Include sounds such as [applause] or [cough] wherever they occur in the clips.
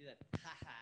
That. Ha ha.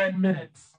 Ten minutes.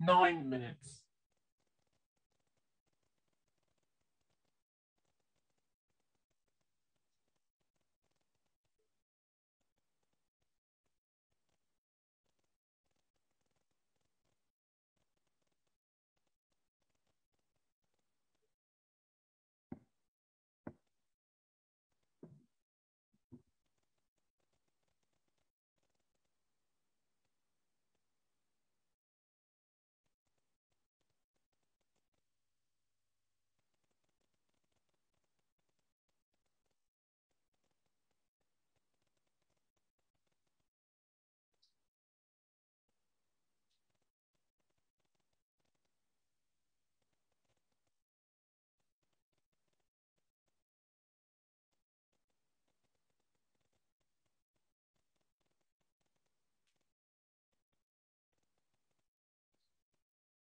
Nine minutes.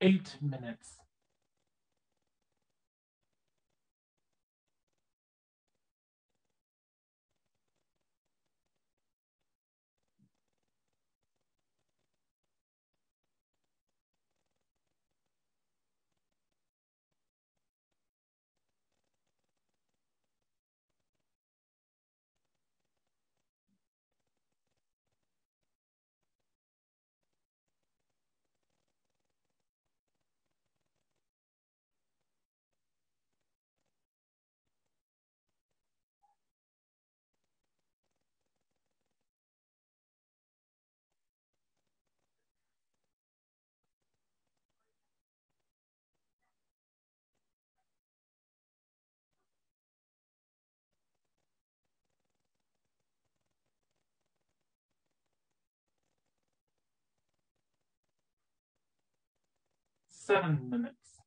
Eight minutes. Seven minutes.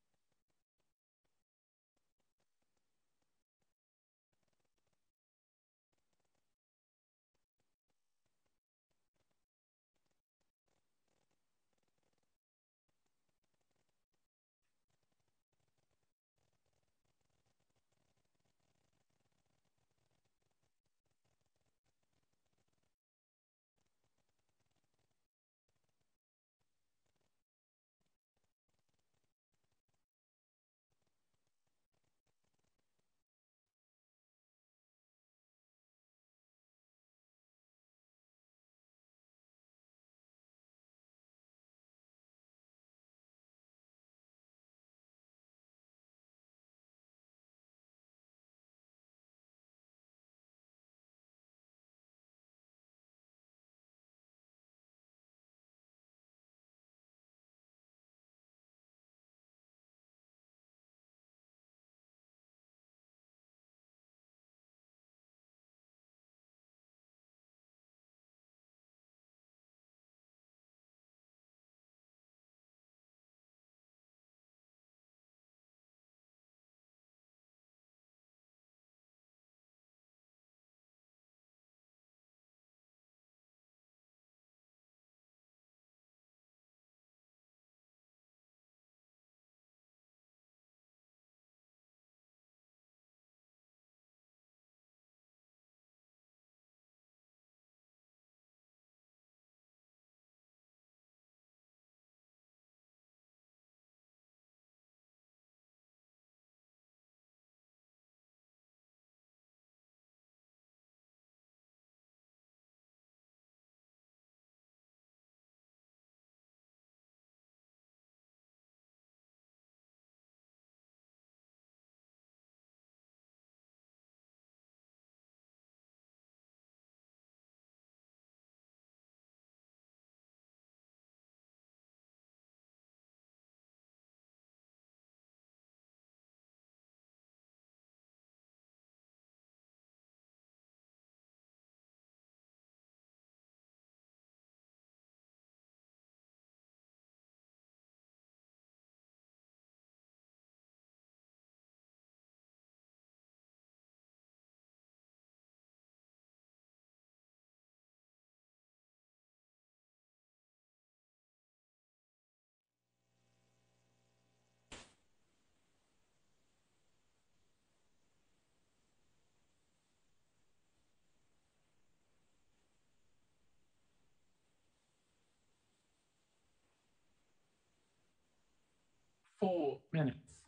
Four minutes.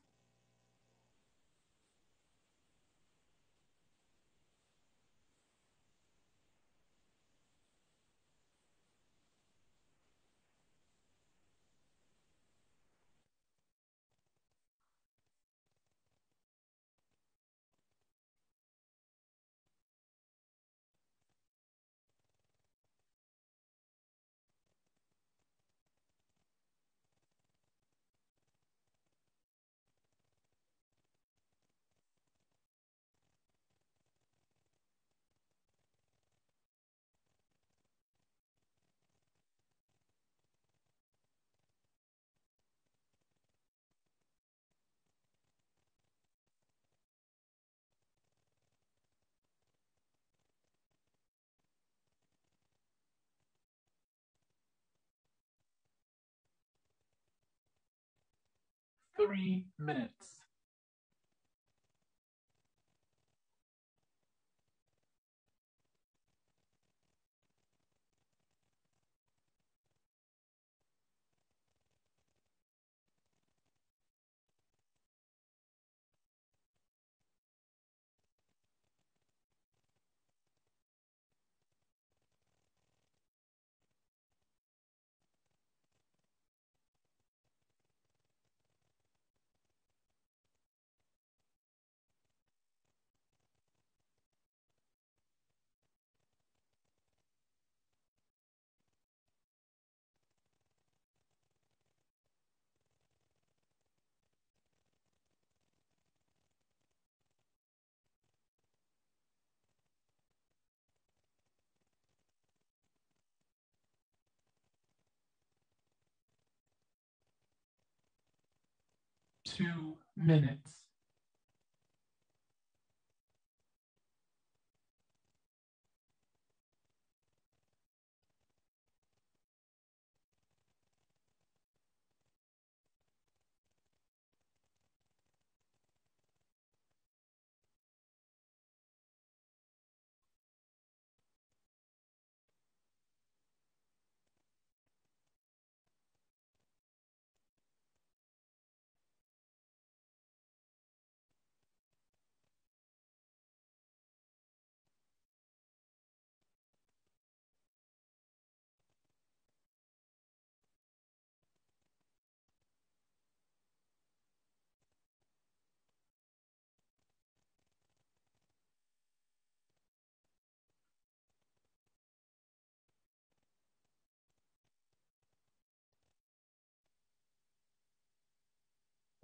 Three minutes. Two minutes.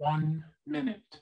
One minute.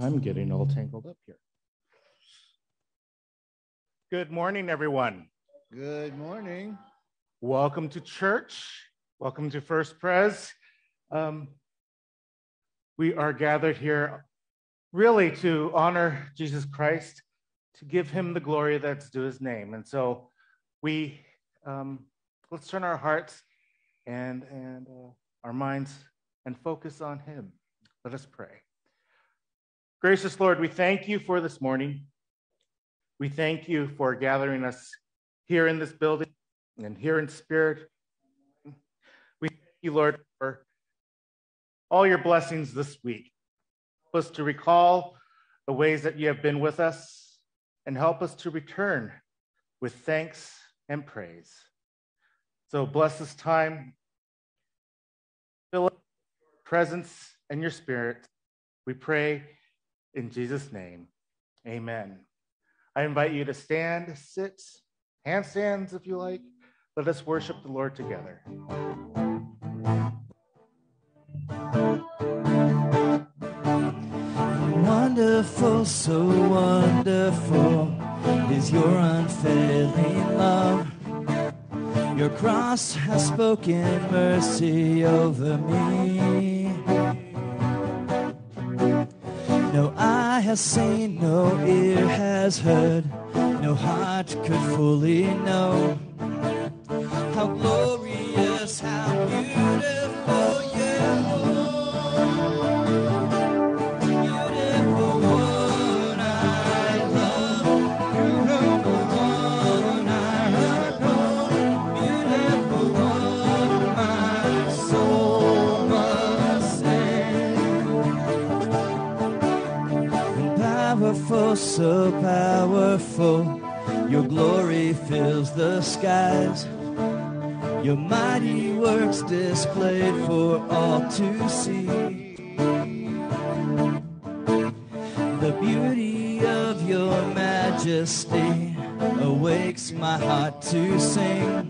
I'm getting all tangled up here. Good morning, everyone. Good morning. Welcome to church. Welcome to First Pres. Um, we are gathered here really to honor Jesus Christ, to give him the glory that's due his name. And so we um, let's turn our hearts and, and uh, our minds and focus on him. Let us pray. Gracious Lord, we thank you for this morning. We thank you for gathering us here in this building and here in spirit. We thank you, Lord, for all your blessings this week. Help us to recall the ways that you have been with us and help us to return with thanks and praise. So bless this time. Fill up your presence and your spirit. We pray in Jesus' name, amen. I invite you to stand, sit, handstands if you like. Let us worship the Lord together. Wonderful, so wonderful is your unfailing love. Your cross has spoken mercy over me. No eye has seen, no ear has heard, no heart could fully know how glorious so powerful. Your glory fills the skies. Your mighty works displayed for all to see. The beauty of your majesty awakes my heart to sing.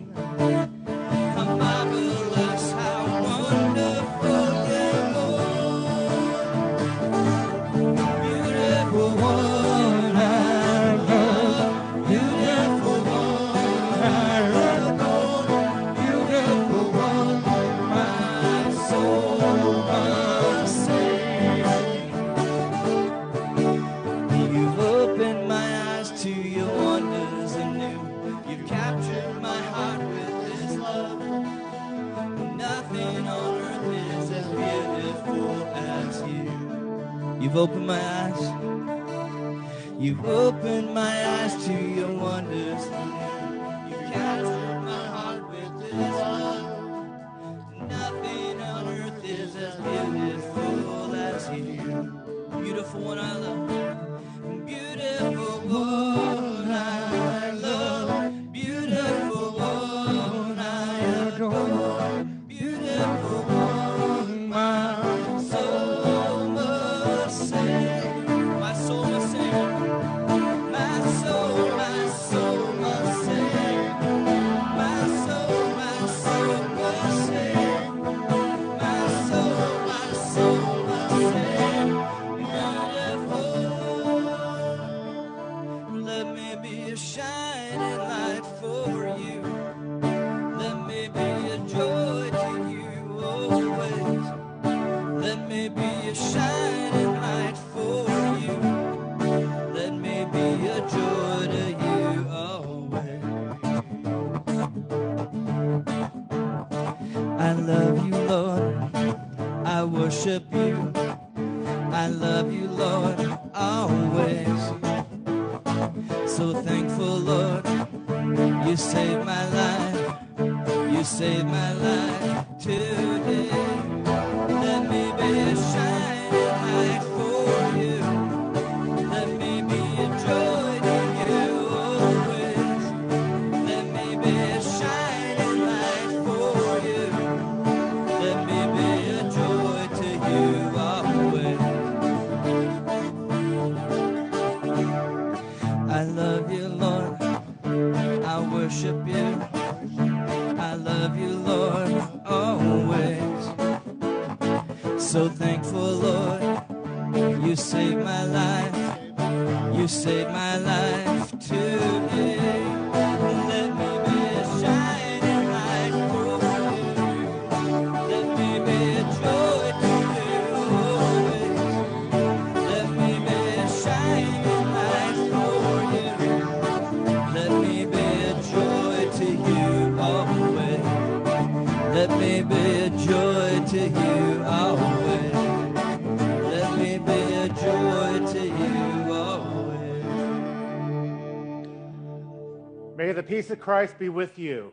Christ be with you.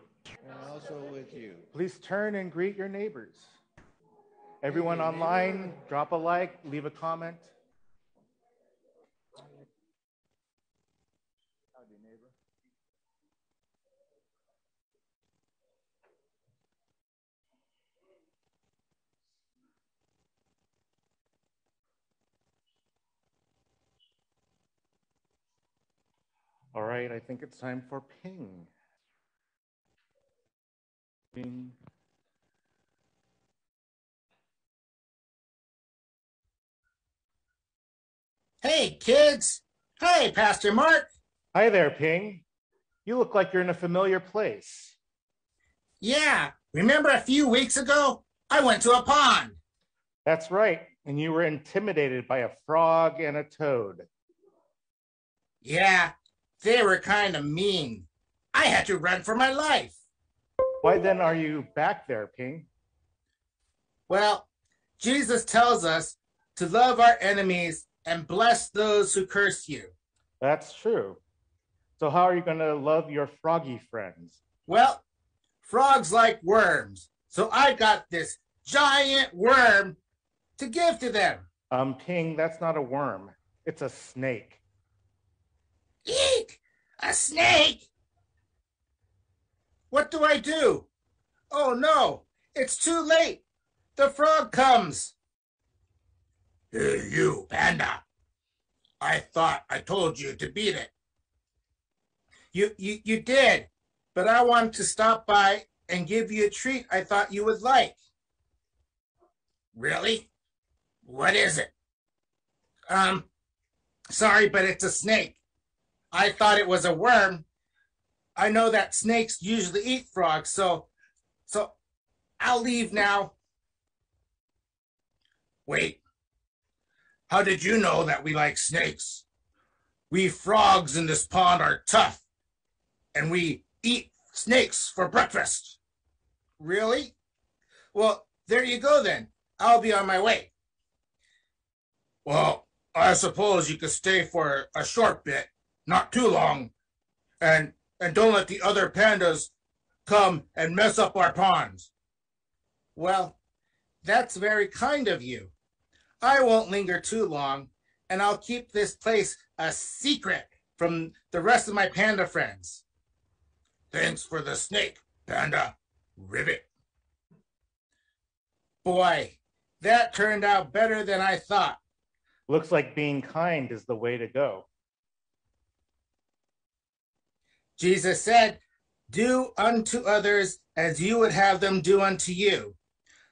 And also with you. Please turn and greet your neighbors. Everyone online, drop a like, leave a comment. All right, I think it's time for ping. Ping. Hey, kids. Hey, Pastor Mark. Hi there, Ping. You look like you're in a familiar place. Yeah, remember a few weeks ago? I went to a pond. That's right. And you were intimidated by a frog and a toad. Yeah, they were kind of mean. I had to run for my life. Why then are you back there, Ping? Well, Jesus tells us to love our enemies and bless those who curse you. That's true. So, how are you going to love your froggy friends? Well, frogs like worms, so I got this giant worm to give to them. Um, Ping, that's not a worm, it's a snake. Eek! A snake! What do I do? Oh no, it's too late. The frog comes. Hey, you, Panda. I thought I told you to beat it. You, you, you did, but I wanted to stop by and give you a treat I thought you would like. Really? What is it? Um, sorry, but it's a snake. I thought it was a worm. I know that snakes usually eat frogs, so so I'll leave now. Wait. How did you know that we like snakes? We frogs in this pond are tough, and we eat snakes for breakfast. Really? Well, there you go then. I'll be on my way. Well, I suppose you could stay for a short bit not too long. And and don't let the other pandas come and mess up our ponds. Well, that's very kind of you. I won't linger too long, and I'll keep this place a secret from the rest of my panda friends. Thanks for the snake, Panda. Ribbit. Boy, that turned out better than I thought. Looks like being kind is the way to go. Jesus said, Do unto others as you would have them do unto you.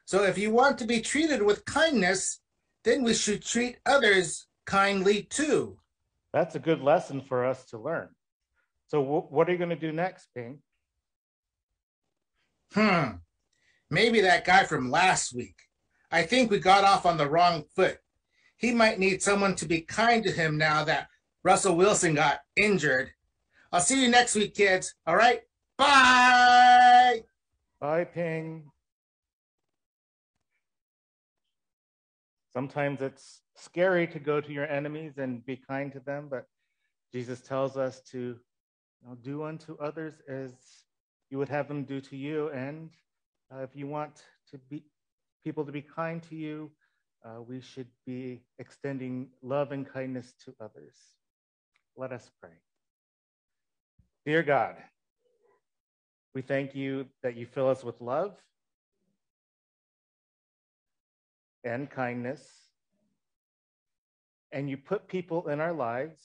So if you want to be treated with kindness, then we should treat others kindly too. That's a good lesson for us to learn. So, wh- what are you going to do next, Ping? Hmm. Maybe that guy from last week. I think we got off on the wrong foot. He might need someone to be kind to him now that Russell Wilson got injured. I'll see you next week, kids. All right? Bye. Bye, Ping. Sometimes it's scary to go to your enemies and be kind to them, but Jesus tells us to you know, do unto others as you would have them do to you. And uh, if you want to be people to be kind to you, uh, we should be extending love and kindness to others. Let us pray. Dear God, we thank you that you fill us with love and kindness, and you put people in our lives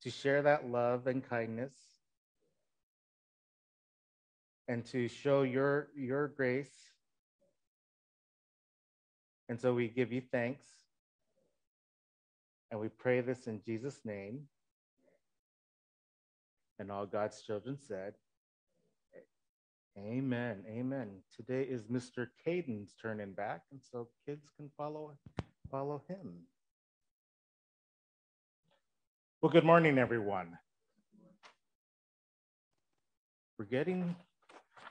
to share that love and kindness and to show your, your grace. And so we give you thanks. And we pray this in Jesus' name. And all God's children said, Amen. Amen. Today is Mr. Caden's turn in back, and so kids can follow follow him. Well, good morning, everyone. We're getting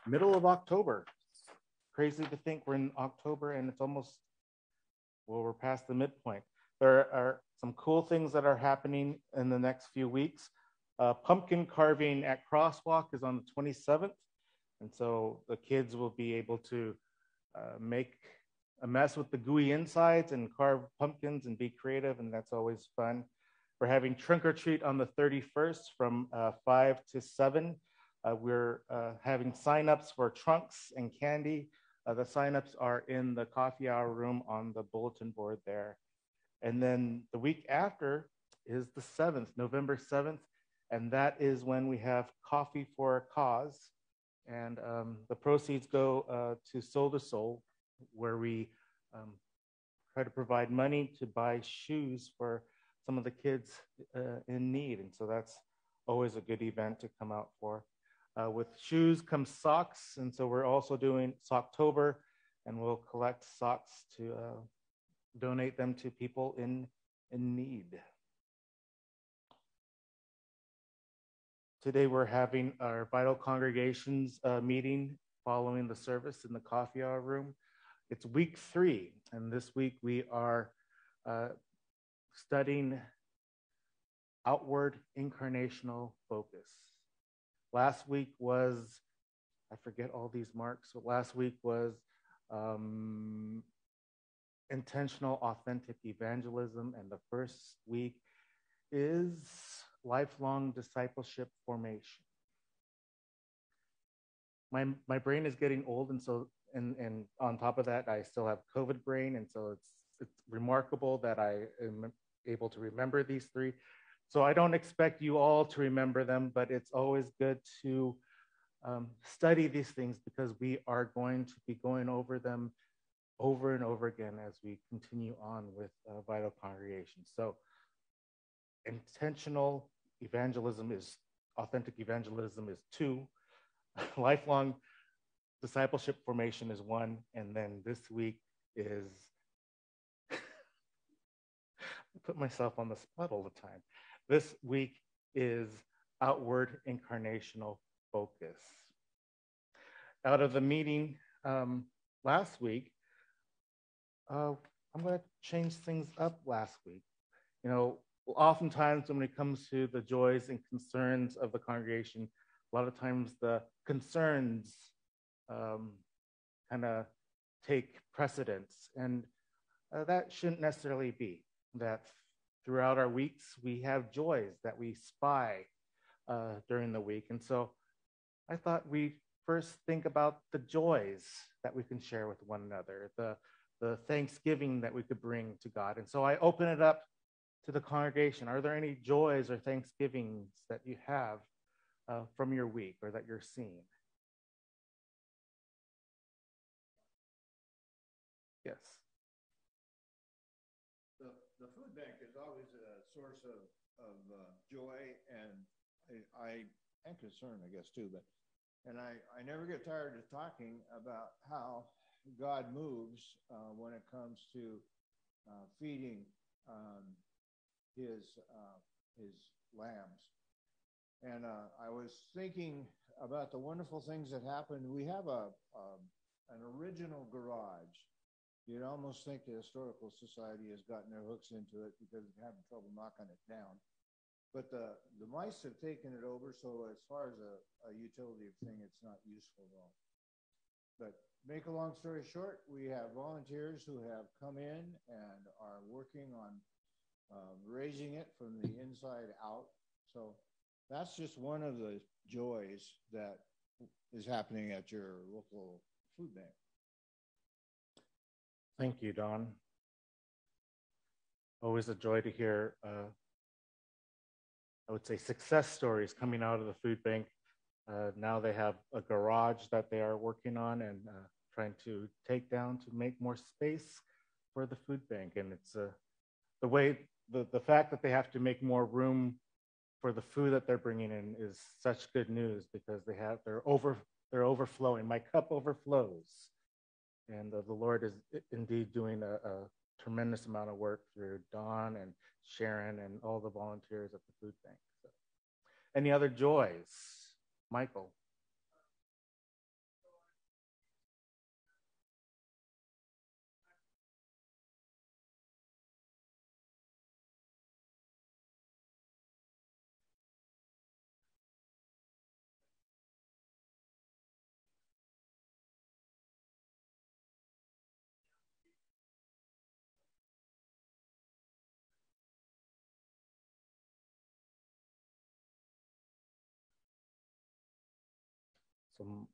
middle of October. Crazy to think we're in October and it's almost well, we're past the midpoint. There are some cool things that are happening in the next few weeks. Uh, pumpkin carving at Crosswalk is on the 27th. And so the kids will be able to uh, make a mess with the gooey insides and carve pumpkins and be creative, and that's always fun. We're having trunk or treat on the 31st from uh, 5 to 7. Uh, we're uh, having signups for trunks and candy. Uh, the signups are in the coffee hour room on the bulletin board there. And then the week after is the 7th, November 7th, and that is when we have Coffee for a Cause. And um, the proceeds go uh, to Soul to Soul, where we um, try to provide money to buy shoes for some of the kids uh, in need. And so that's always a good event to come out for. Uh, with shoes comes socks, and so we're also doing Socktober, and we'll collect socks to uh, donate them to people in, in need. Today we're having our vital congregations uh, meeting following the service in the coffee hour room. It's week three, and this week we are uh, studying outward incarnational focus. Last week was, I forget all these marks, but last week was um, intentional, authentic evangelism, and the first week is lifelong discipleship formation. My, my brain is getting old, and so and and on top of that, I still have COVID brain, and so it's it's remarkable that I am able to remember these three. So I don't expect you all to remember them, but it's always good to um, study these things because we are going to be going over them over and over again as we continue on with uh, Vital Congregation. So intentional evangelism is authentic evangelism is two, [laughs] lifelong discipleship formation is one, and then this week is [laughs] I put myself on the spot all the time. This week is outward incarnational focus. Out of the meeting um, last week, uh, I'm going to change things up last week. You know, oftentimes when it comes to the joys and concerns of the congregation, a lot of times the concerns um, kind of take precedence. And uh, that shouldn't necessarily be. That throughout our weeks, we have joys that we spy uh, during the week. And so I thought we first think about the joys that we can share with one another, the, the thanksgiving that we could bring to God. And so I open it up to the congregation. Are there any joys or thanksgivings that you have uh, from your week or that you're seeing? Yes. The, the food bank is always a source of, of uh, joy and I, I and concern, I guess, too. But and I, I never get tired of talking about how God moves uh, when it comes to uh, feeding um, his uh, his lambs. And uh, I was thinking about the wonderful things that happened. We have a, a an original garage You'd almost think the Historical Society has gotten their hooks into it because they're having trouble knocking it down. But the, the mice have taken it over, so as far as a, a utility thing, it's not useful at all. But make a long story short, we have volunteers who have come in and are working on uh, razing it from the inside out. So that's just one of the joys that is happening at your local food bank. Thank you, Don. Always a joy to hear, uh, I would say, success stories coming out of the food bank. Uh, now they have a garage that they are working on and uh, trying to take down to make more space for the food bank. And it's uh, the way, the, the fact that they have to make more room for the food that they're bringing in is such good news because they have, they're over, they're overflowing. My cup overflows and uh, the Lord is indeed doing a, a, tremendous amount of work through Don and Sharon and all the volunteers at the food bank. So, any other joys, Michael?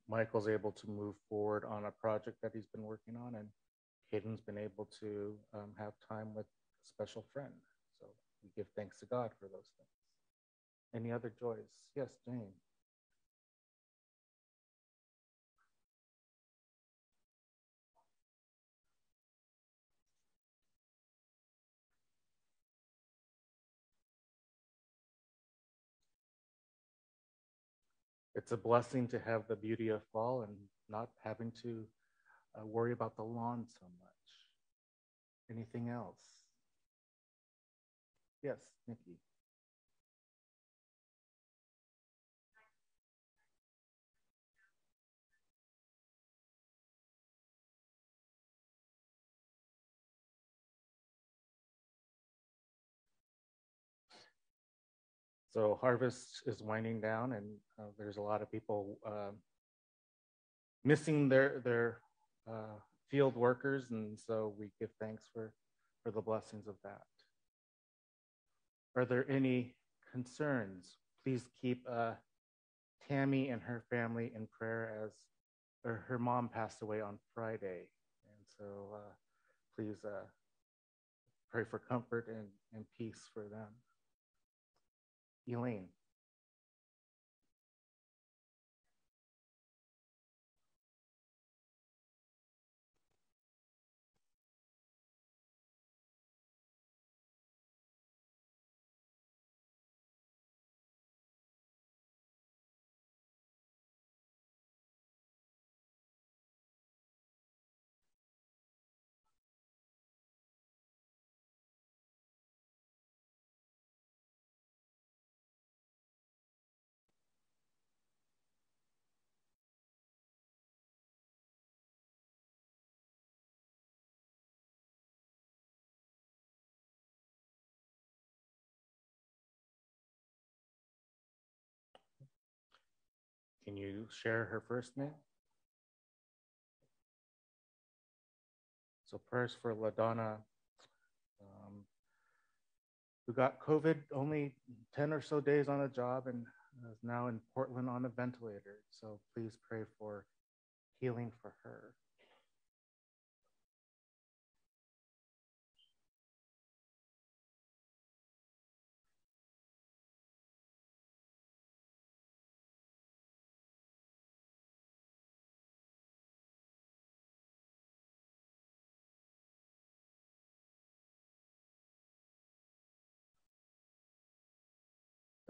Michael's able to move forward on a project that he's been working on, and Caden's been able to um, have time with a special friend. So we give thanks to God for those things. Any other joys? Yes, Jane. It's a blessing to have the beauty of fall and not having to uh, worry about the lawn so much. Anything else? Yes, Nikki. So harvest is winding down, and uh, there's a lot of people uh, missing their their uh, field workers, and so we give thanks for for the blessings of that. Are there any concerns? Please keep uh, Tammy and her family in prayer as her mom passed away on Friday, and so uh, please uh, pray for comfort and, and peace for them. Elaine. Can you share her first name? So prayers for LaDonna, um, who got COVID only 10 or so days on the job and is now in Portland on a ventilator. So please pray for healing for her.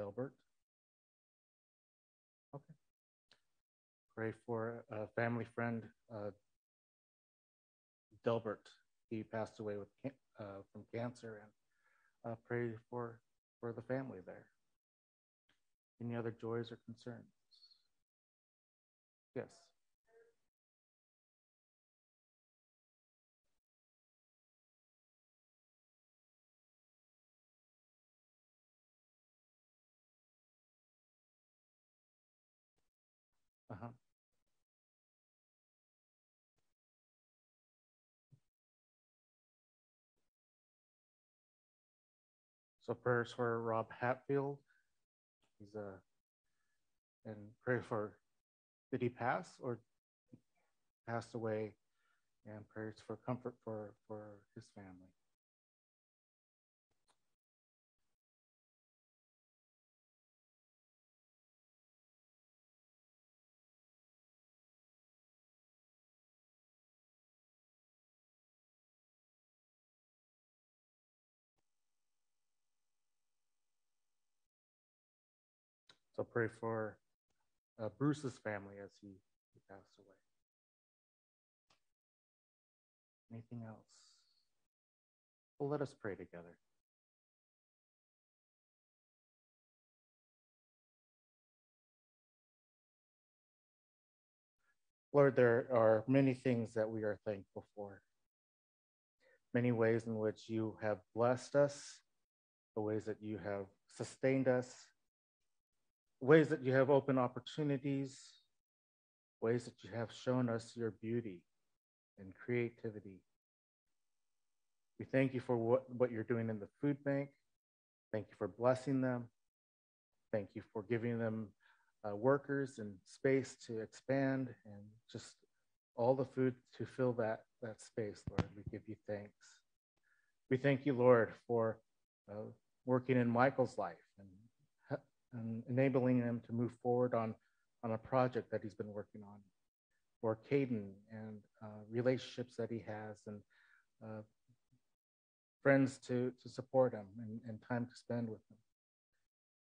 Delbert. Okay. Pray for a family friend, uh, Delbert. He passed away with uh, from cancer, and uh, pray for for the family there. Any other joys or concerns? Yes. Uh-huh. So prayers for Rob Hatfield. He's a, and pray for, did he pass or passed away? And prayers for comfort for, for his family. So pray for uh, Bruce's family as he, he passed away. Anything else? Well, let us pray together. Lord, there are many things that we are thankful for. Many ways in which you have blessed us, the ways that you have sustained us, ways that you have opened opportunities, ways that you have shown us your beauty and creativity. We thank you for what, what you're doing in the food bank. Thank you for blessing them. Thank you for giving them uh, workers and space to expand and just all the food to fill that, that space, Lord. We give you thanks. We thank you, Lord, for uh, working in Michael's life and, enabling him to move forward on, on a project that he's been working on, or Caden and uh, relationships that he has and uh, friends to, to support him and, and time to spend with him.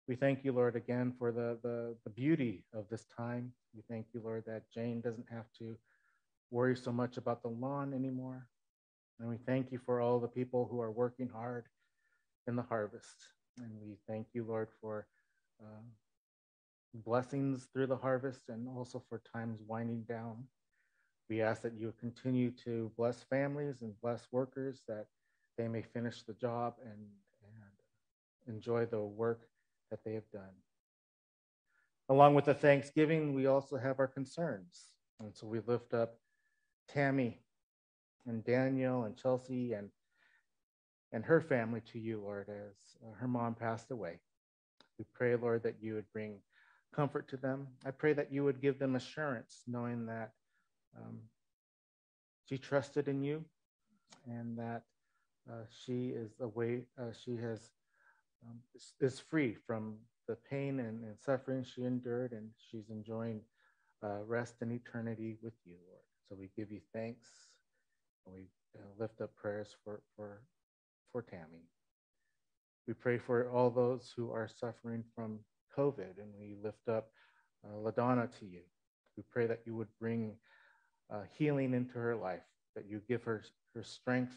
We thank you, Lord, again for the, the, the beauty of this time. We thank you, Lord, that Jane doesn't have to worry so much about the lawn anymore. And we thank you for all the people who are working hard in the harvest. And we thank you, Lord, for uh, blessings through the harvest and also for times winding down. We ask that you continue to bless families and bless workers that they may finish the job and, and enjoy the work that they have done. Along with the thanksgiving, we also have our concerns. And so we lift up Tammy and Daniel and Chelsea and and her family to you, Lord, as her mom passed away. We pray, Lord, that you would bring comfort to them. I pray that you would give them assurance, knowing that um, she trusted in you and that uh, she is away, uh, she has um, is, free from the pain and, and, suffering she endured, and she's enjoying uh, rest and eternity with you, Lord. So we give you thanks, and we uh, lift up prayers for for for Tammy. We pray for all those who are suffering from COVID, and we lift up uh, LaDonna to you. We pray that you would bring uh, healing into her life, that you give her her strength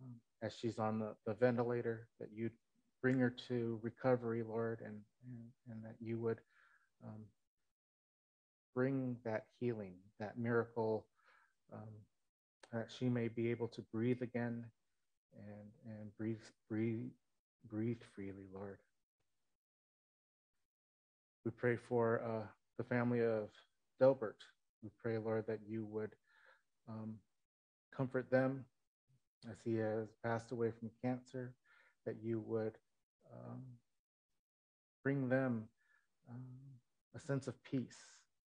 um, as she's on the, the ventilator, that you'd bring her to recovery, Lord, and, and, and that you would um, bring that healing, that miracle, um, that she may be able to breathe again and, and breathe, breathe, breathe freely, Lord. We pray for uh, the family of Delbert. We pray, Lord, that you would um, comfort them as he has passed away from cancer, that you would um, bring them um, a sense of peace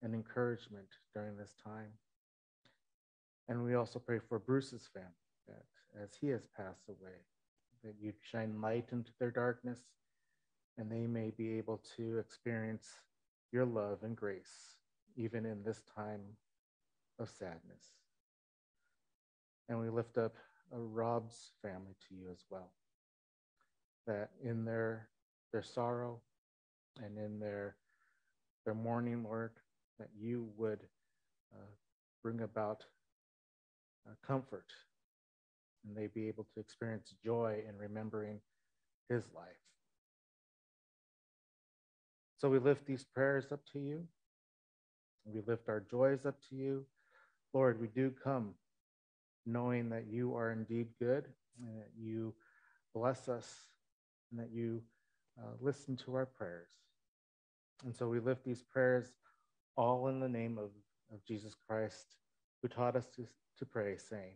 and encouragement during this time. And we also pray for Bruce's family, that as he has passed away, that you shine light into their darkness and they may be able to experience your love and grace even in this time of sadness. And we lift up uh, Rob's family to you as well. That in their their sorrow and in their their mourning, Lord, that you would uh, bring about uh, comfort and they be able to experience joy in remembering his life. So we lift these prayers up to you. We lift our joys up to you. Lord, we do come knowing that you are indeed good and that you bless us and that you uh, listen to our prayers. And so we lift these prayers all in the name of, of Jesus Christ, who taught us to, to pray, saying,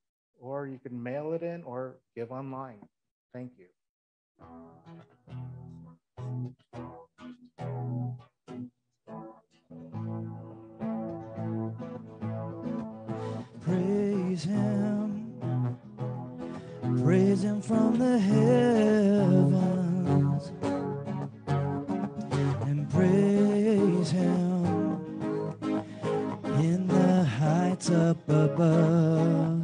or you can mail it in or give online. Thank you. Praise Him, praise Him from the heavens, and praise Him in the heights up above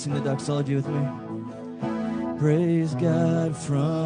sing the doxology with me. Praise God from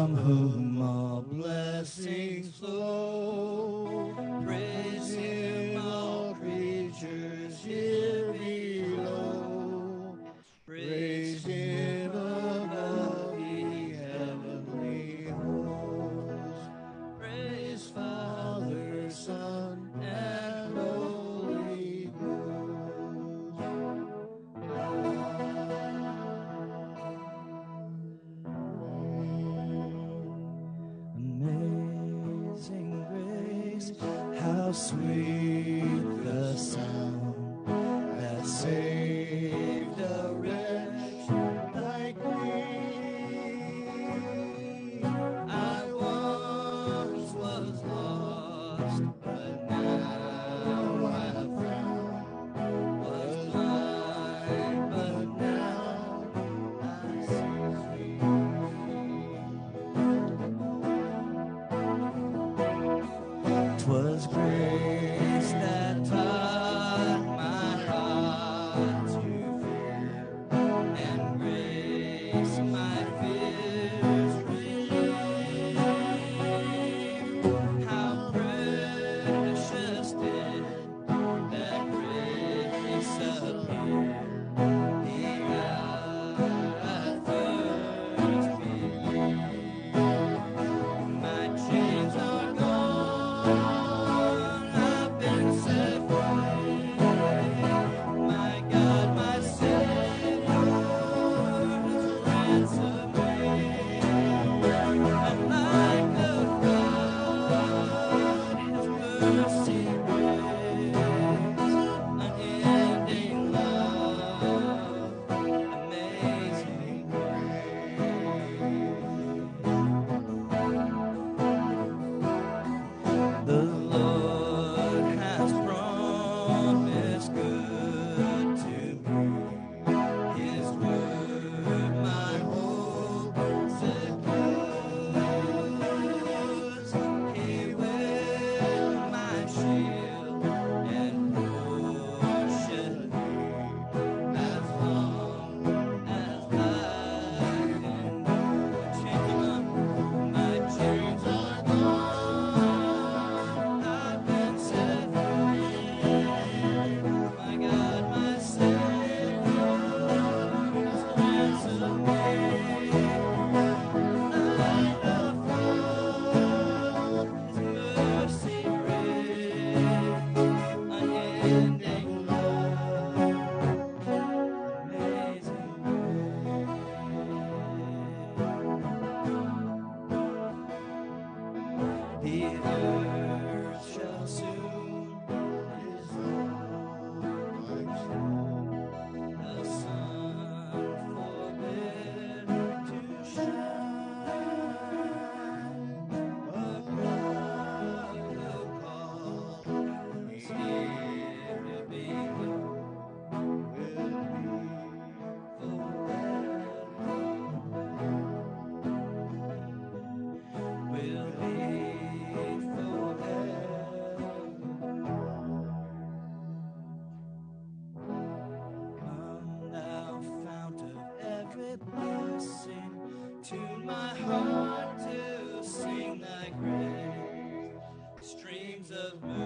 thy grace, streams of mercy.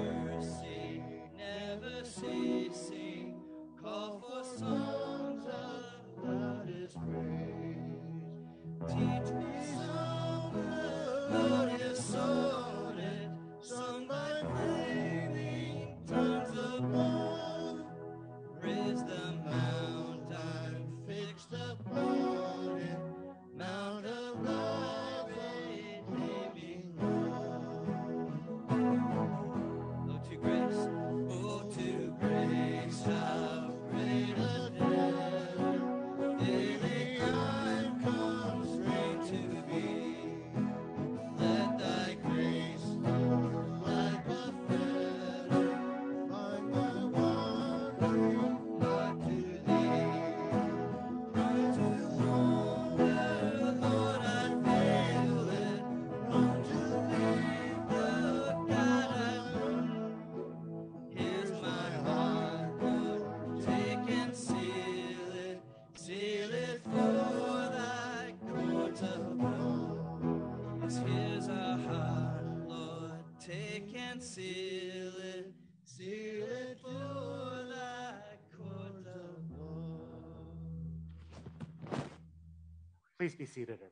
Please be seated, everyone.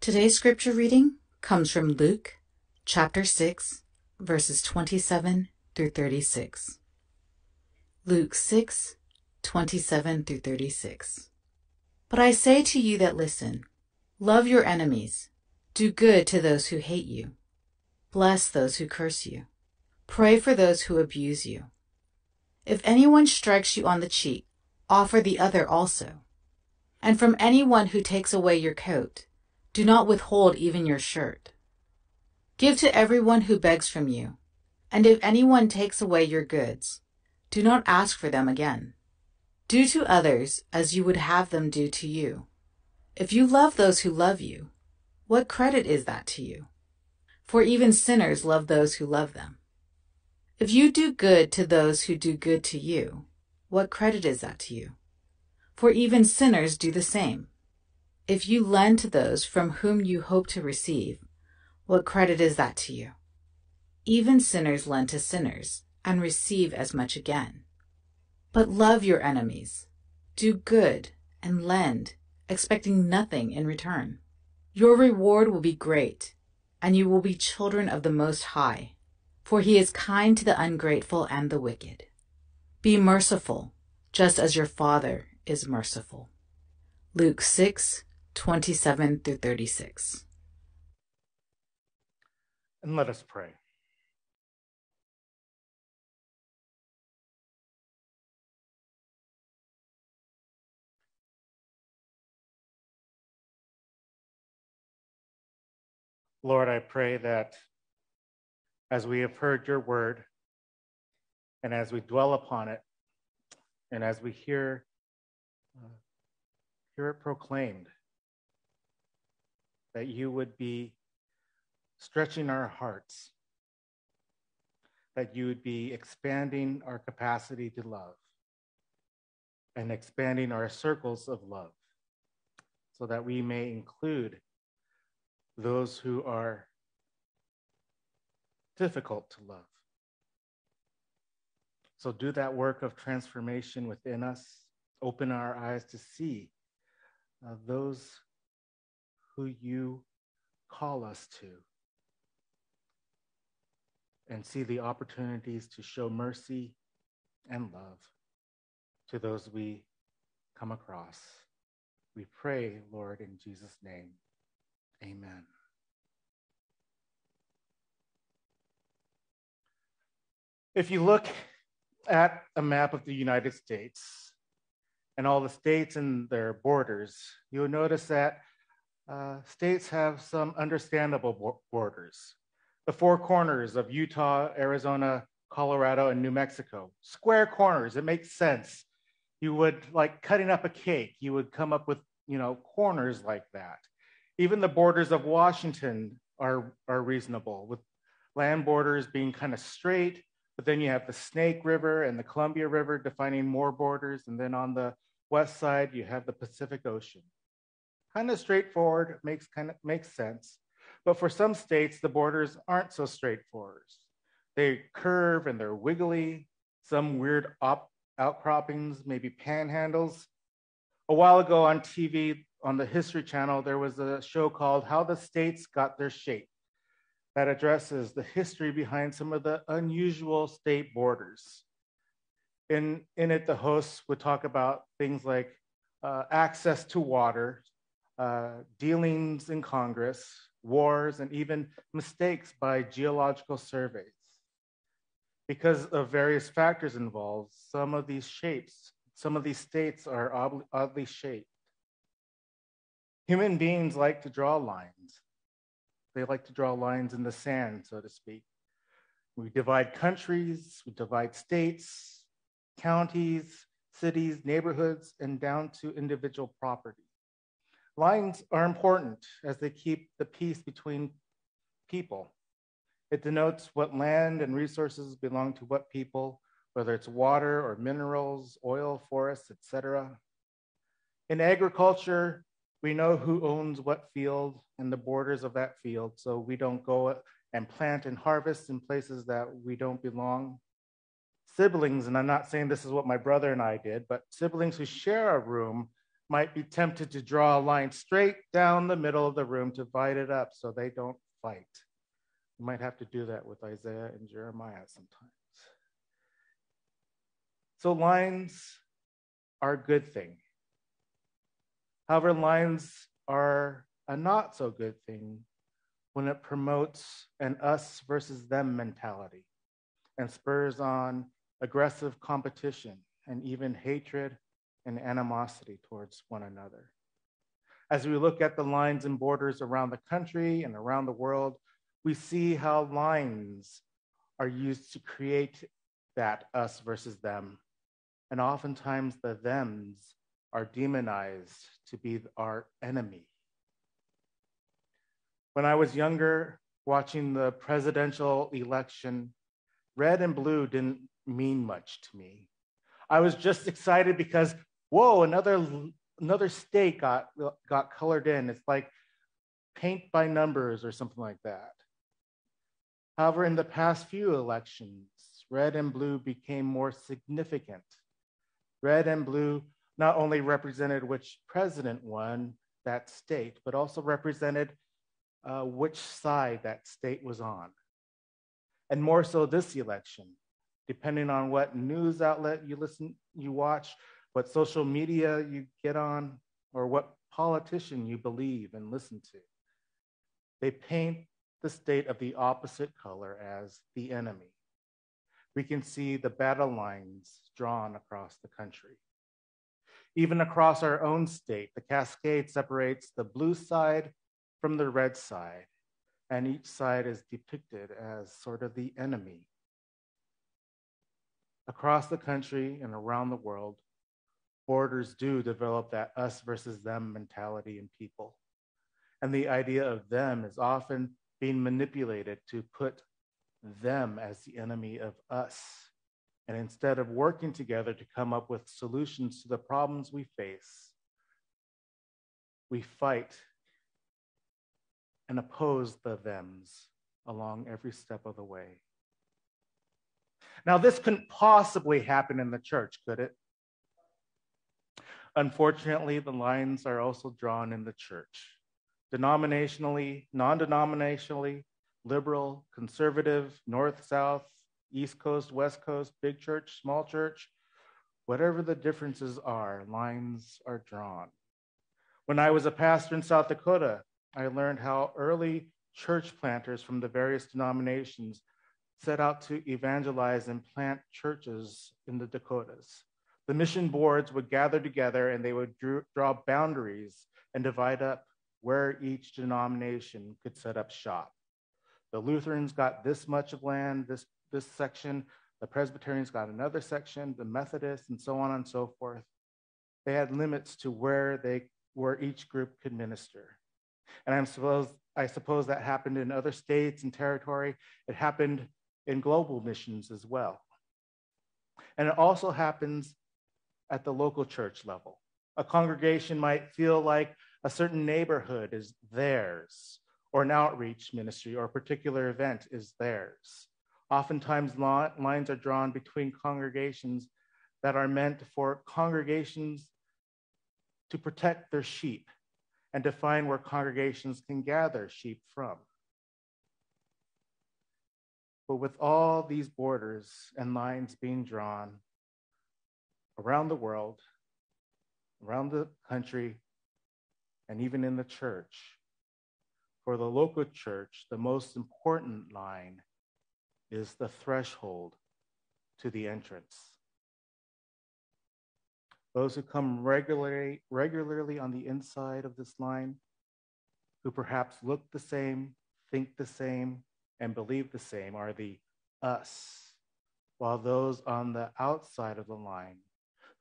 Today's scripture reading comes from Luke chapter 6, verses 27 through 36. Luke 6, 27 through 36. But I say to you that listen, love your enemies, do good to those who hate you, bless those who curse you, pray for those who abuse you. If anyone strikes you on the cheek, offer the other also. And from anyone who takes away your coat, do not withhold even your shirt. Give to everyone who begs from you, and if anyone takes away your goods, do not ask for them again. Do to others as you would have them do to you. If you love those who love you, what credit is that to you? For even sinners love those who love them. If you do good to those who do good to you, what credit is that to you? For even sinners do the same. If you lend to those from whom you hope to receive, what credit is that to you? Even sinners lend to sinners and receive as much again. But love your enemies, do good, and lend, expecting nothing in return. Your reward will be great, and you will be children of the Most High, for he is kind to the ungrateful and the wicked. Be merciful, just as your Father is merciful. Luke 6, 27 through 36. And let us pray. Lord, I pray that as we have heard your word and as we dwell upon it and as we hear, uh, hear it proclaimed, that you would be stretching our hearts, that you would be expanding our capacity to love and expanding our circles of love so that we may include those who are difficult to love. So do that work of transformation within us, open our eyes to see uh, those who you call us to and see the opportunities to show mercy and love to those we come across. We pray, Lord, in Jesus' name. Amen. If you look at a map of the United States and all the states and their borders, you'll notice that uh, states have some understandable borders. The four corners of Utah, Arizona, Colorado, and New Mexico. Square corners, it makes sense. You would, like cutting up a cake, you would come up with, you know, corners like that. Even the borders of Washington are, are reasonable, with land borders being kind of straight, but then you have the Snake River and the Columbia River defining more borders. And then on the west side, you have the Pacific Ocean kind of straightforward, makes kind of makes sense. But for some states, the borders aren't so straightforward. They curve and they're wiggly, some weird op- outcroppings, maybe panhandles. A while ago on TV, on the History Channel, there was a show called How the States Got Their Shape that addresses the history behind some of the unusual state borders. In, in it, the hosts would talk about things like uh, access to water, uh, dealings in Congress, wars, and even mistakes by geological surveys. Because of various factors involved, some of these shapes, some of these states are oddly shaped. Human beings like to draw lines. They like to draw lines in the sand, so to speak. We divide countries, we divide states, counties, cities, neighborhoods, and down to individual property. Lines are important as they keep the peace between people. It denotes what land and resources belong to what people, whether it's water or minerals, oil, forests, etc. In agriculture, we know who owns what field and the borders of that field, so we don't go and plant and harvest in places that we don't belong. Siblings, and I'm not saying this is what my brother and I did, but siblings who share a room might be tempted to draw a line straight down the middle of the room to divide it up so they don't fight. You might have to do that with Isaiah and Jeremiah sometimes. So lines are a good thing. However, lines are a not so good thing when it promotes an us versus them mentality and spurs on aggressive competition and even hatred and animosity towards one another. As we look at the lines and borders around the country and around the world, we see how lines are used to create that us versus them. And oftentimes the thems are demonized to be our enemy. When I was younger, watching the presidential election, red and blue didn't mean much to me. I was just excited because, whoa, another another state got got colored in. It's like paint by numbers or something like that. However, in the past few elections, red and blue became more significant. Red and blue not only represented which president won that state, but also represented uh, which side that state was on. And more so this election, depending on what news outlet you listen, you watch, what social media you get on, or what politician you believe and listen to. They paint the state of the opposite color as the enemy. We can see the battle lines drawn across the country. Even across our own state, the cascade separates the blue side from the red side, and each side is depicted as sort of the enemy. Across the country and around the world, borders do develop that us versus them mentality in people. And the idea of them is often being manipulated to put them as the enemy of us. And instead of working together to come up with solutions to the problems we face, we fight and oppose the thems along every step of the way. Now, this couldn't possibly happen in the church, could it? Unfortunately, the lines are also drawn in the church. Denominationally, non denominationally, liberal, conservative, north, south, east coast, west coast, big church, small church, whatever the differences are, lines are drawn. When I was a pastor in South Dakota, I learned how early church planters from the various denominations set out to evangelize and plant churches in the Dakotas. The mission boards would gather together and they would draw boundaries and divide up where each denomination could set up shop. The Lutherans got this much of land, this, this section. The Presbyterians got another section, the Methodists, and so on and so forth. They had limits to where they where each group could minister. And I'm suppose, I suppose that happened in other states and territory. It happened in global missions as well. And it also happens at the local church level. A congregation might feel like a certain neighborhood is theirs, or an outreach ministry or a particular event is theirs. Oftentimes, lines are drawn between congregations that are meant for congregations to protect their sheep and define where congregations can gather sheep from. But with all these borders and lines being drawn around the world, around the country, and even in the church, for the local church, the most important line is the threshold to the entrance. Those who come regularly, regularly on the inside of this line, who perhaps look the same, think the same, and believe the same, are the us, while those on the outside of the line,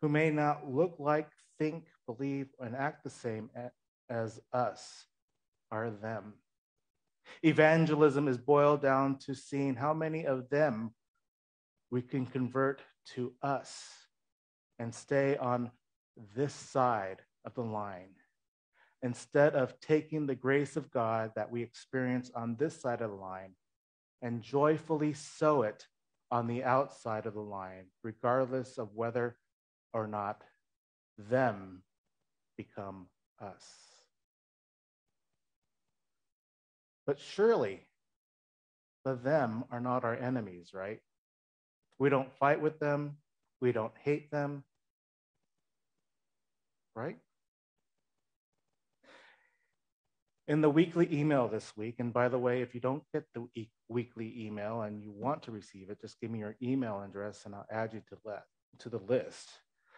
who may not look like, think, believe, and act the same as us, are them. Evangelism is boiled down to seeing how many of them we can convert to us and stay on this side of the line instead of taking the grace of God that we experience on this side of the line and joyfully sow it on the outside of the line, regardless of whether or not them become us. But surely the them are not our enemies, right? We don't fight with them, we don't hate them, right? in the weekly email this week. And by the way, if you don't get the e- weekly email and you want to receive it, just give me your email address and I'll add you to, le- to the list.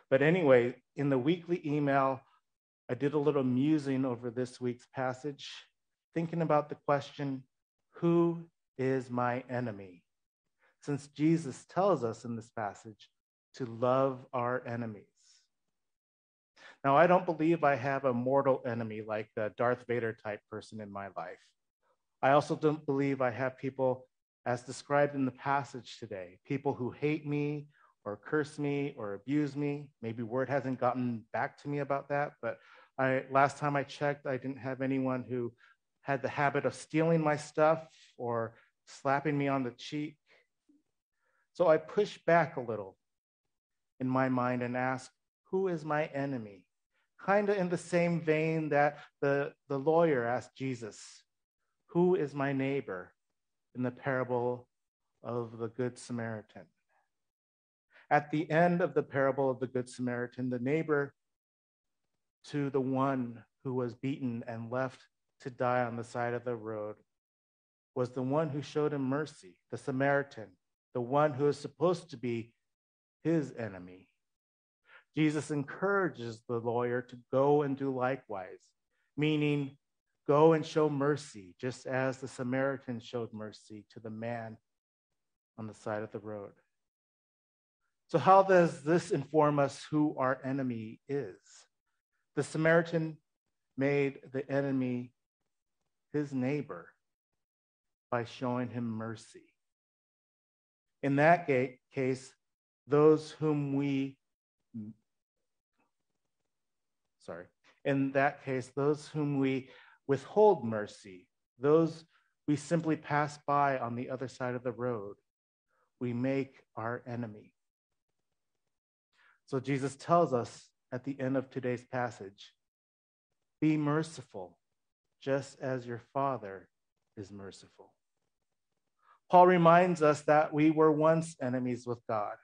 But anyway, in the weekly email, I did a little musing over this week's passage, thinking about the question who is my enemy? Since Jesus tells us in this passage to love our enemies. Now, I don't believe I have a mortal enemy like the Darth Vader type person in my life. I also don't believe I have people, as described in the passage today, people who hate me or curse me or abuse me. Maybe word hasn't gotten back to me about that, but I, last time I checked, I didn't have anyone who had the habit of stealing my stuff or slapping me on the cheek. So I push back a little in my mind and ask, who is my enemy? kind of in the same vein that the, the lawyer asked Jesus, Who is my neighbor? in the parable of the Good Samaritan. At the end of the parable of the Good Samaritan, the neighbor to the one who was beaten and left to die on the side of the road was the one who showed him mercy, the Samaritan, the one who is supposed to be his enemy. Jesus encourages the lawyer to go and do likewise, meaning go and show mercy, just as the Samaritan showed mercy to the man on the side of the road. So, how does this inform us who our enemy is? The Samaritan made the enemy his neighbor by showing him mercy. In that case, those whom we sorry. In that case, those whom we withhold mercy, those we simply pass by on the other side of the road, we make our enemy. So Jesus tells us at the end of today's passage be merciful, just as your Father is merciful. Paul reminds us that we were once enemies with God.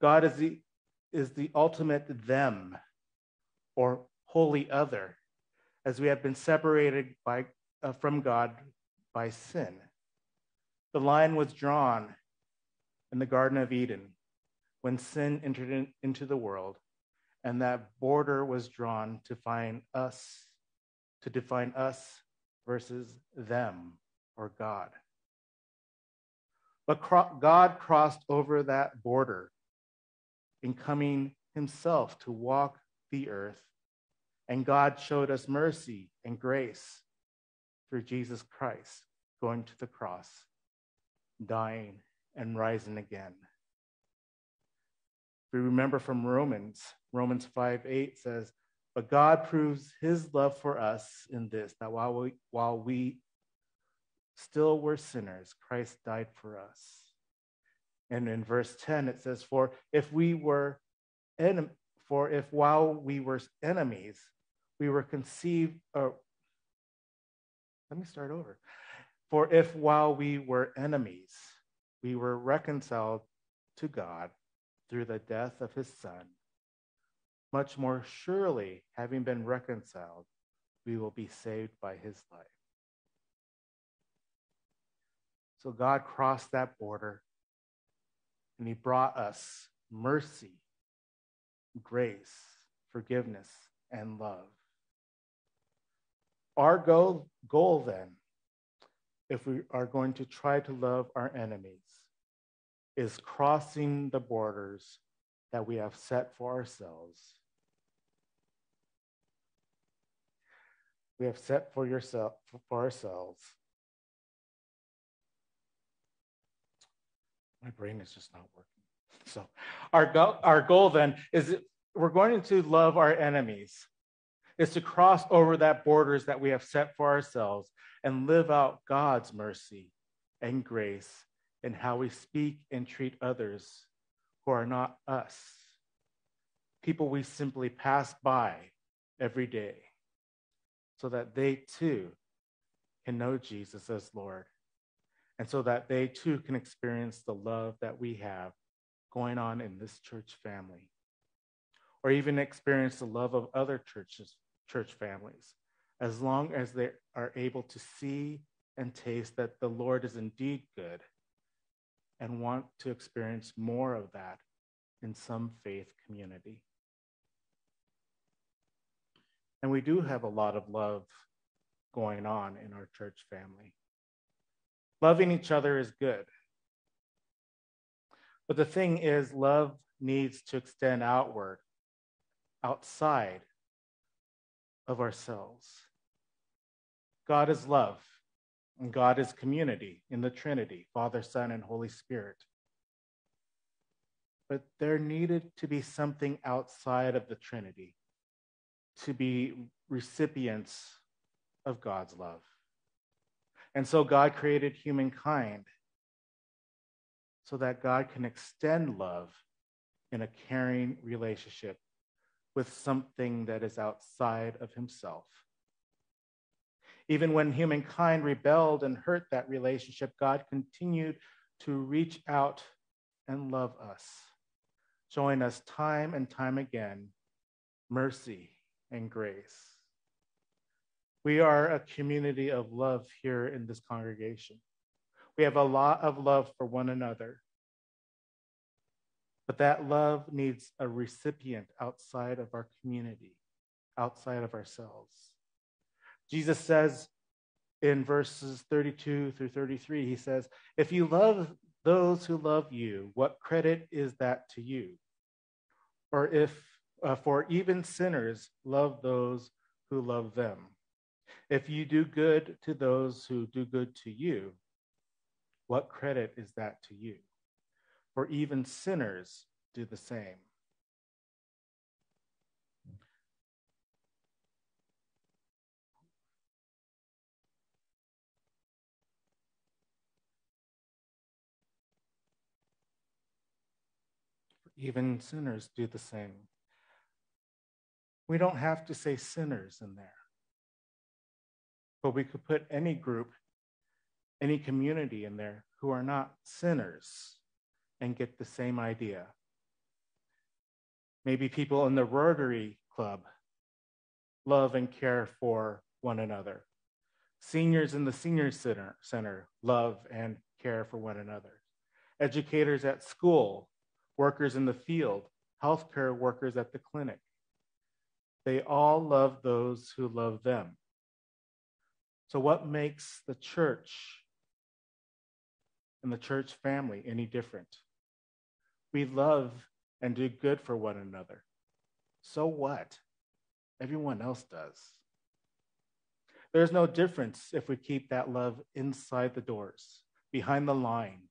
God is the, is the ultimate them or wholly other, as we have been separated by, uh, from God by sin. The line was drawn in the Garden of Eden when sin entered in, into the world, and that border was drawn to find us, to define us versus them or God. But cro- God crossed over that border in coming himself to walk the earth and God showed us mercy and grace through Jesus Christ going to the cross, dying, and rising again. We remember from Romans, Romans 5 8 says, But God proves his love for us in this, that while we, while we still were sinners, Christ died for us. And in verse 10, it says, For if we were en- for if while we were enemies, we were conceived, or let me start over. For if while we were enemies, we were reconciled to God through the death of his Son, much more surely, having been reconciled, we will be saved by his life. So God crossed that border and he brought us mercy, grace, forgiveness, and love. Our goal, goal then, if we are going to try to love our enemies, is crossing the borders that we have set for ourselves. We have set for yourself for ourselves. My brain is just not working. So, our, go- our goal then is we're going to love our enemies, is to cross over that borders that we have set for ourselves and live out God's mercy and grace in how we speak and treat others who are not us, people we simply pass by every day, so that they too can know Jesus as Lord, and so that they too can experience the love that we have going on in this church family, or even experience the love of other churches, church families, as long as they are able to see and taste that the Lord is indeed good and want to experience more of that in some faith community. And we do have a lot of love going on in our church family. Loving each other is good. But the thing is, love needs to extend outward, outside of ourselves. God is love, and God is community in the Trinity Father, Son, and Holy Spirit. But there needed to be something outside of the Trinity to be recipients of God's love. And so God created humankind so that God can extend love in a caring relationship with something that is outside of himself. Even when humankind rebelled and hurt that relationship, God continued to reach out and love us, showing us time and time again mercy and grace. We are a community of love here in this congregation. We have a lot of love for one another. But that love needs a recipient outside of our community, outside of ourselves. Jesus says in verses 32 through 33, he says, If you love those who love you, what credit is that to you? Or if, uh, for even sinners love those who love them. If you do good to those who do good to you, what credit is that to you? For even sinners do the same. Even sinners do the same. We don't have to say sinners in there, but we could put any group, any community in there who are not sinners and get the same idea. Maybe people in the Rotary Club love and care for one another. Seniors in the Senior Center, center love and care for one another. Educators at school, workers in the field, healthcare workers at the clinic. They all love those who love them. So, what makes the church and the church family any different? We love and do good for one another. So what? Everyone else does. There's no difference if we keep that love inside the doors, behind the line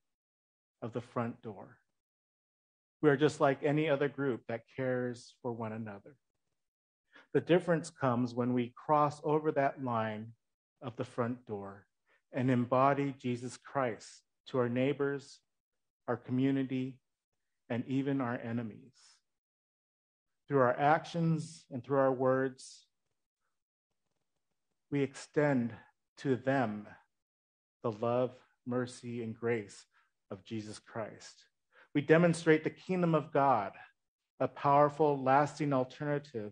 of the front door. We are just like any other group that cares for one another. The difference comes when we cross over that line of the front door and embody Jesus Christ to our neighbors, our community, and even our enemies. Through our actions and through our words, we extend to them the love, mercy, and grace of Jesus Christ. We demonstrate the kingdom of God, a powerful, lasting alternative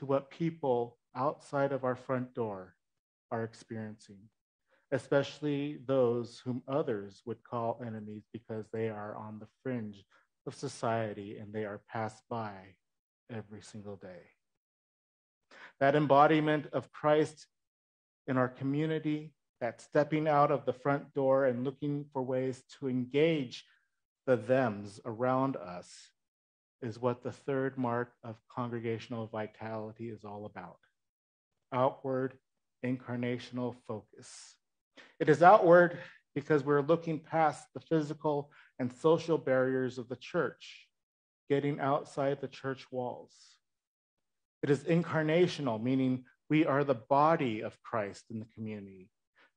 to what people outside of our front door are experiencing, especially those whom others would call enemies because they are on the fringe of society and they are passed by every single day. That embodiment of Christ in our community, that stepping out of the front door and looking for ways to engage the thems around us is what the third mark of congregational vitality is all about outward incarnational focus. It is outward because we're looking past the physical and social barriers of the church, getting outside the church walls. It is incarnational, meaning we are the body of Christ in the community,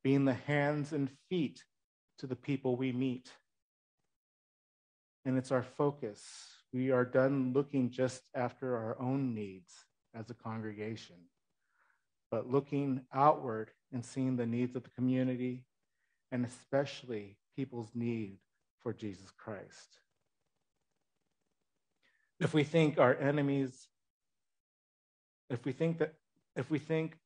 being the hands and feet to the people we meet. And it's our focus. We are done looking just after our own needs as a congregation, but looking outward and seeing the needs of the community and especially people's need for Jesus Christ. If we think our enemies, if we think that if we think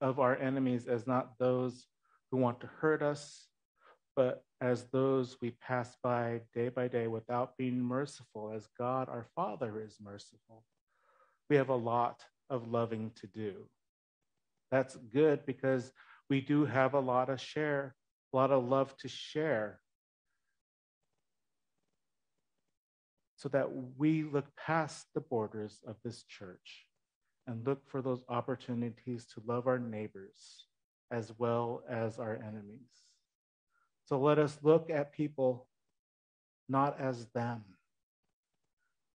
of our enemies as not those who want to hurt us, but as those we pass by day by day without being merciful, as God our Father is merciful, we have a lot of loving to do. That's good because we do have a lot of share, a lot of love to share. So that we look past the borders of this church and look for those opportunities to love our neighbors as well as our enemies. So let us look at people not as them,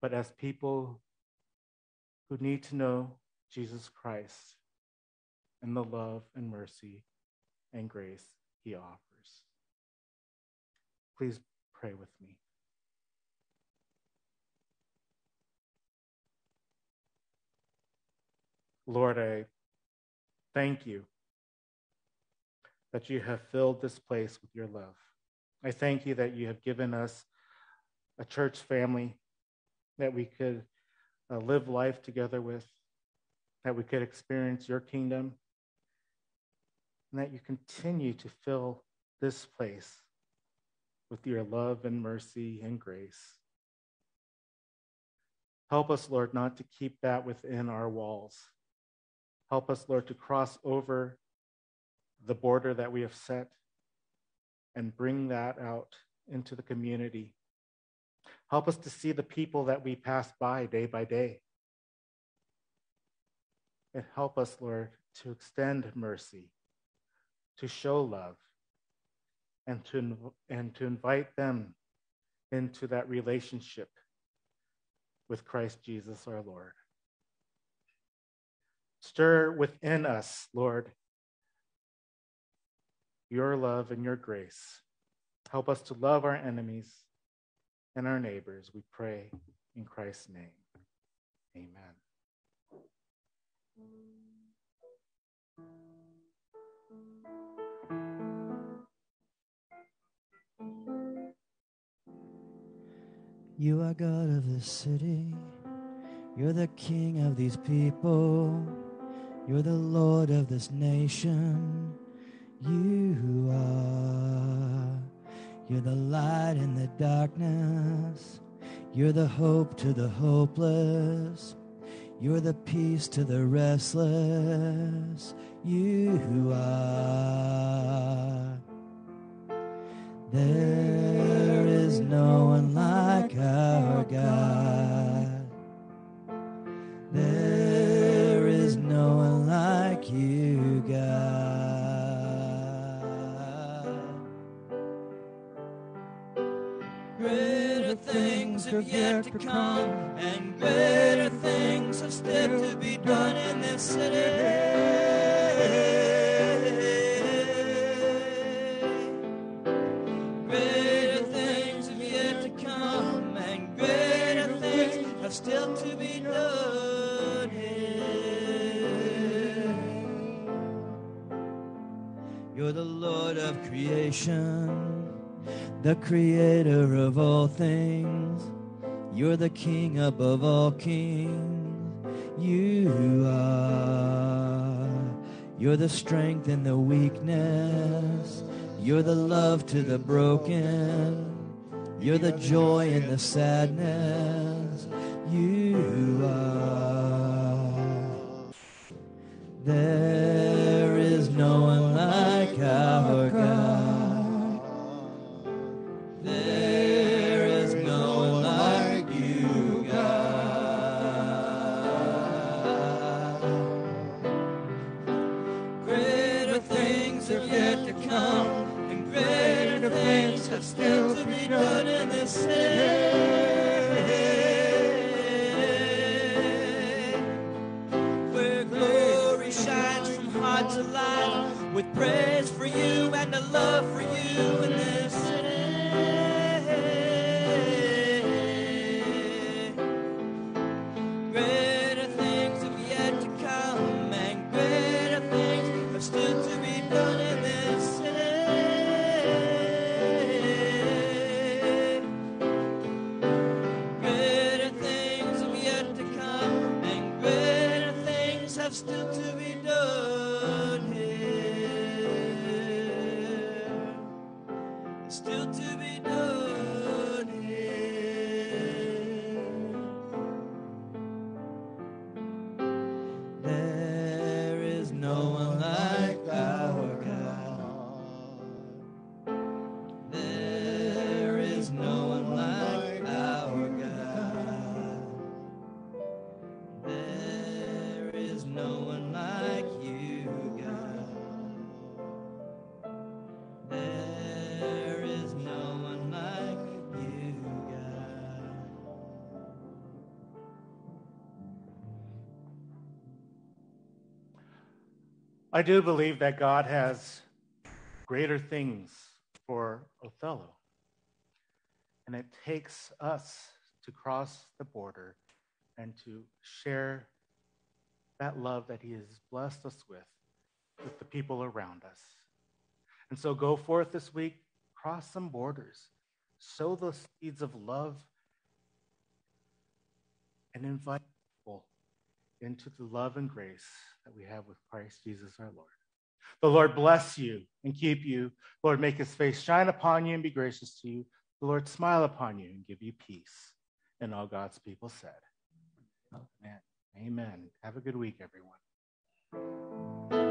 but as people who need to know Jesus Christ and the love and mercy and grace he offers. Please pray with me. Lord, I thank you that you have filled this place with your love. I thank you that you have given us a church family that we could uh, live life together with, that we could experience your kingdom, and that you continue to fill this place with your love and mercy and grace. Help us, Lord, not to keep that within our walls. Help us, Lord, to cross over the border that we have set and bring that out into the community. Help us to see the people that we pass by day by day. And help us, Lord, to extend mercy, to show love, and to, and to invite them into that relationship with Christ Jesus our Lord. Stir within us, Lord, your love and your grace. Help us to love our enemies and our neighbors, we pray in Christ's name. Amen. You are God of this city. You're the king of these people. You're the Lord of this nation. You who are. You're the light in the darkness. You're the hope to the hopeless. You're the peace to the restless. You who are. There is no one like our God. There is no one like you, God. Have yet to come, and greater things have still to be done in this city. Greater things have yet to come, and greater things have still to be done here. You're the Lord of creation, the creator of all things. You're the King above all kings. You are. You're the strength in the weakness. You're the love to the broken. You're the joy in the sadness. You are. There I do believe that God has greater things for Othello. And it takes us to cross the border and to share that love that He has blessed us with with the people around us. And so go forth this week, cross some borders, sow the seeds of love, and invite into the love and grace that we have with Christ Jesus our Lord. The Lord bless you and keep you. Lord, make his face shine upon you and be gracious to you. The Lord smile upon you and give you peace. And all God's people said, Amen. Amen. Have a good week, everyone.